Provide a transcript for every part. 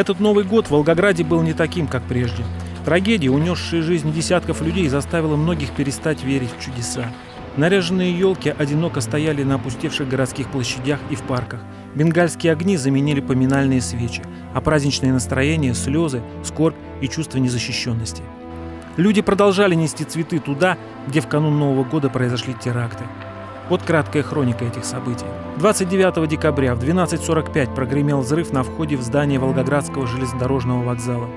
Этот Новый год в Волгограде был не таким, как прежде. Трагедия, унесшая жизни десятков людей, заставила многих перестать верить в чудеса. Наряженные елки одиноко стояли на опустевших городских площадях и в парках. Бенгальские огни заменили поминальные свечи, а праздничное настроение – слезы, скорбь и чувство незащищенности. Люди продолжали нести цветы туда, где в канун Нового года произошли теракты. Вот краткая хроника этих событий. 29 декабря в 12.45 прогремел взрыв на входе в здание Волгоградского железнодорожного вокзала.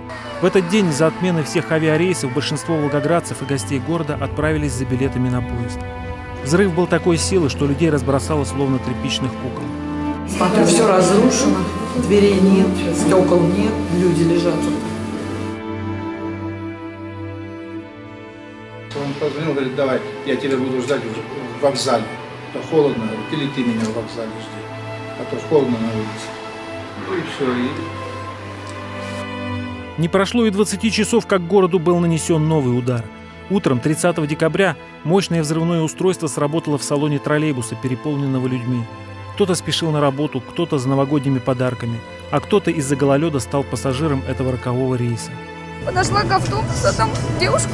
В этот день из-за отмены всех авиарейсов большинство волгоградцев и гостей города отправились за билетами на поезд. Взрыв был такой силы, что людей разбросало словно тряпичных кукол. Смотрю, все разрушено, дверей нет, стекол нет, люди лежат тут. Он позвонил, говорит, давай, я тебя буду ждать в вокзале. То холодно, говорит, или ты меня в вокзале жди, а то холодно на улице. Ну и все, и Не прошло и 20 часов, как городу был нанесен новый удар. Утром 30 декабря мощное взрывное устройство сработало в салоне троллейбуса, переполненного людьми. Кто-то спешил на работу, кто-то за новогодними подарками, а кто-то из-за гололеда стал пассажиром этого рокового рейса. Подошла к автобусу, а там девушка,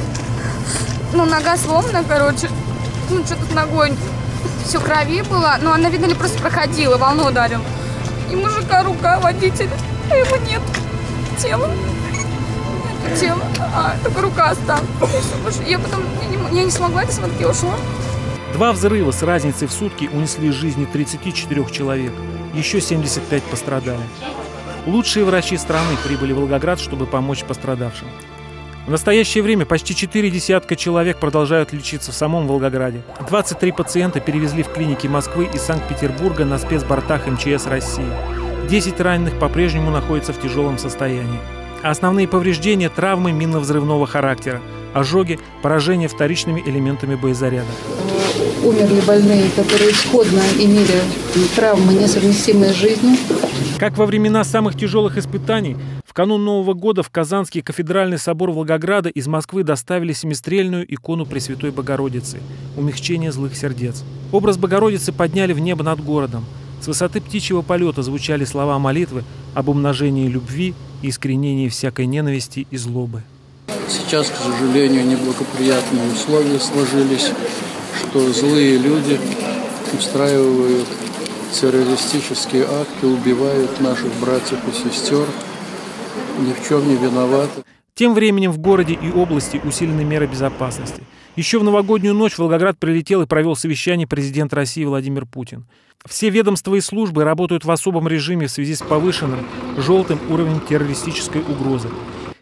ну, нога сломана, короче. Ну, что-то с ногой все крови было. Но она, видно ли, просто проходила, волну ударил. И мужика рука водителя, а его нет тела. Нет тела, а только рука осталась. Я потом, я не, я не смогла это смотреть, я ушла. Два взрыва с разницей в сутки унесли жизни 34 человек. Еще 75 пострадали. Лучшие врачи страны прибыли в Волгоград, чтобы помочь пострадавшим. В настоящее время почти четыре десятка человек продолжают лечиться в самом Волгограде. 23 пациента перевезли в клиники Москвы и Санкт-Петербурга на спецбортах МЧС России. 10 раненых по-прежнему находятся в тяжелом состоянии. А основные повреждения – травмы минно-взрывного характера, ожоги, поражения вторичными элементами боезаряда. Умерли больные, которые исходно имели травмы, несовместимые с жизнью. Как во времена самых тяжелых испытаний, в канун Нового года в Казанский кафедральный собор Волгограда из Москвы доставили семистрельную икону Пресвятой Богородицы – умягчение злых сердец. Образ Богородицы подняли в небо над городом. С высоты птичьего полета звучали слова молитвы об умножении любви и искоренении всякой ненависти и злобы. Сейчас, к сожалению, неблагоприятные условия сложились, что злые люди устраивают террористические акты, убивают наших братьев и сестер, ни в чем не виноваты. Тем временем в городе и области усилены меры безопасности. Еще в новогоднюю ночь в Волгоград прилетел и провел совещание президент России Владимир Путин. Все ведомства и службы работают в особом режиме в связи с повышенным желтым уровнем террористической угрозы.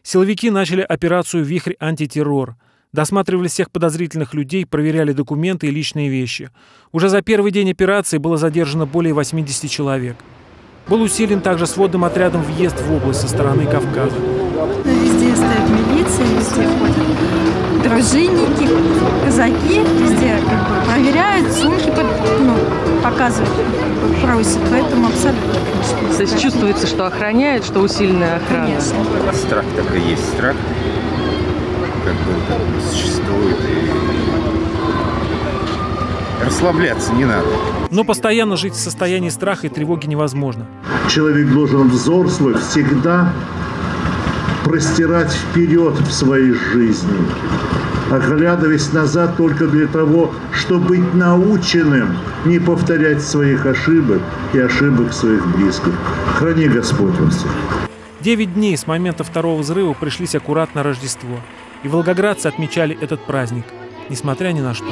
Силовики начали операцию «Вихрь антитеррор», Досматривали всех подозрительных людей, проверяли документы и личные вещи. Уже за первый день операции было задержано более 80 человек. Был усилен также сводным отрядом въезд в область со стороны Кавказа. Везде стоит милиция, везде ходят дружинники, казаки, везде как бы, проверяют, сумки под, ну, показывают, просят. Поэтому абсолютно, конечно. То есть чувствуется, что охраняют, что усиленная охрана? Конечно. Страх так и есть страх как бы существует. И расслабляться не надо. Но постоянно жить в состоянии страха и тревоги невозможно. Человек должен взор свой всегда простирать вперед в своей жизни, оглядываясь назад только для того, чтобы быть наученным не повторять своих ошибок и ошибок своих близких. Храни Господь вас. Девять дней с момента второго взрыва пришлись аккуратно Рождество. И волгоградцы отмечали этот праздник, несмотря ни на что.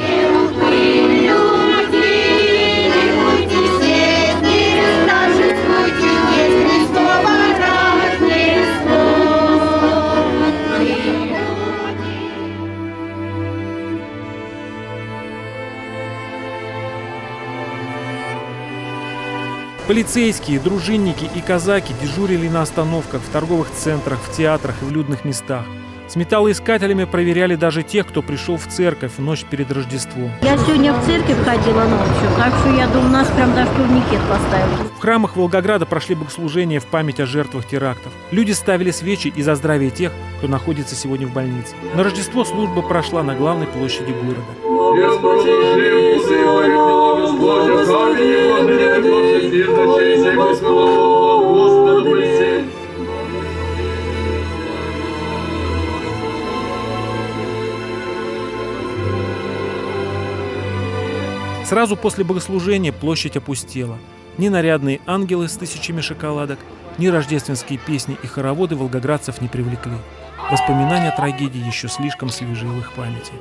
Полицейские, дружинники и казаки дежурили на остановках, в торговых центрах, в театрах и в людных местах. С металлоискателями проверяли даже тех, кто пришел в церковь в ночь перед Рождеством. Я сегодня в церковь ходила ночью, так что я думаю, нас прям даже турникет поставили. В храмах Волгограда прошли богослужения в память о жертвах терактов. Люди ставили свечи и за здравие тех, кто находится сегодня в больнице. На Рождество служба прошла на главной площади города. Сразу после богослужения площадь опустела. Ни нарядные ангелы с тысячами шоколадок, ни рождественские песни и хороводы волгоградцев не привлекли. Воспоминания о трагедии еще слишком свежи в их памяти.